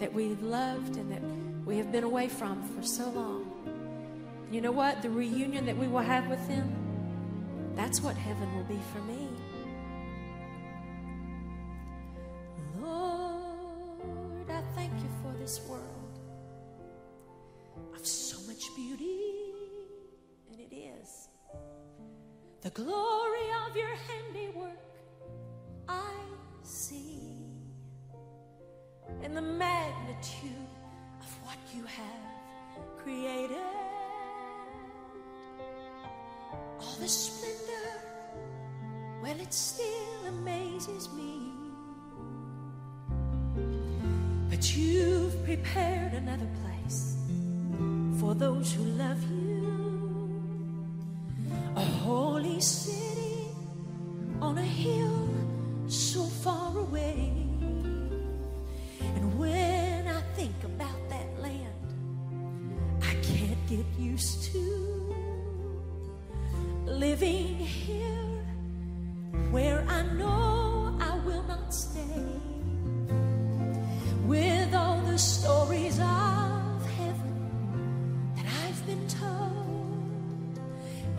that we've loved and that we have been away from for so long. You know what? The reunion that we will have with them, that's what heaven will be for me. Lord, I thank you for this world of so much beauty, and it is. The glory of your handiwork the splendor, well, it still amazes me. But you've prepared another place for those who love you. Living here where I know I will not stay. With all the stories of heaven that I've been told,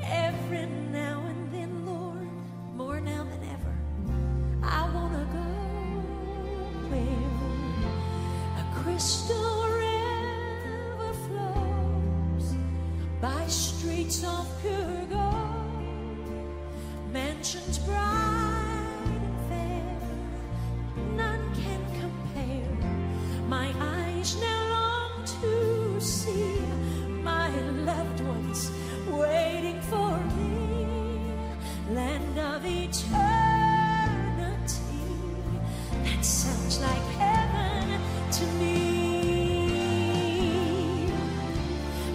every now and then, Lord, more now than ever, I want to go where a crystal river flows by streets of pure gold, mansions bright and fair, none can compare. My eyes now long to see my loved ones waiting for me, land of eternity. That sounds like heaven to me.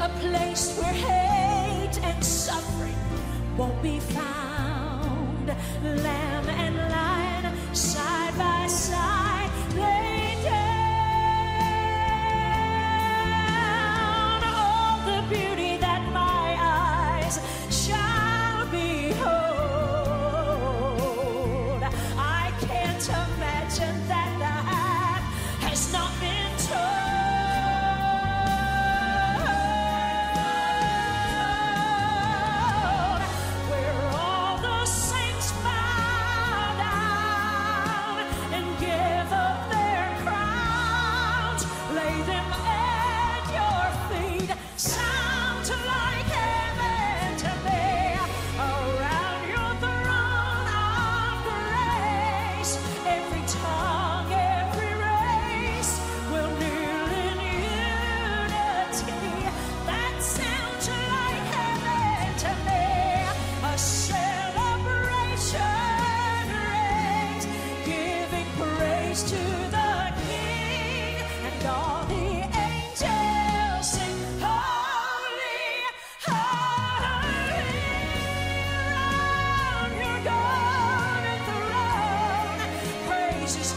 A place where hate and suffering won't be found. Lamb praises